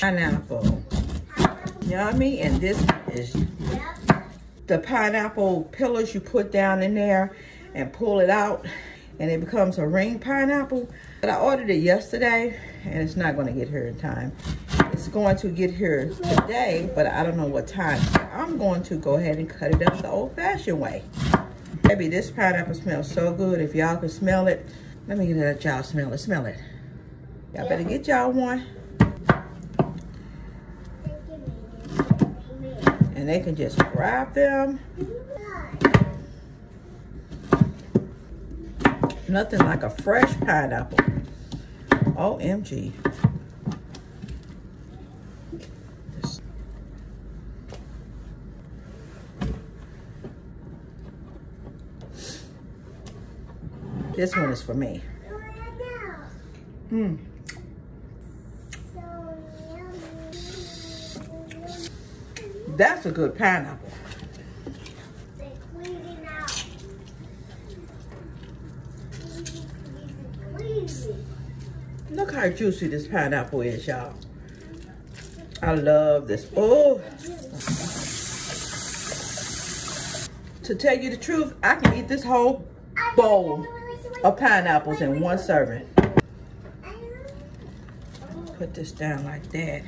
pineapple. Yummy. And this is the pineapple pillars you put down in there and pull it out and it becomes a ring pineapple. But I ordered it yesterday and it's not going to get here in time. It's going to get here today, but I don't know what time. I'm going to go ahead and cut it up the old-fashioned way. Baby, this pineapple smells so good. If y'all can smell it, let me let y'all smell it. Smell it. Y'all better get y'all one. And they can just grab them. Nothing like a fresh pineapple. OMG. This one is for me. Hmm. That's a good pineapple. Look how juicy this pineapple is, y'all. I love this. Oh. To tell you the truth, I can eat this whole bowl of pineapples in one serving. Put this down like that.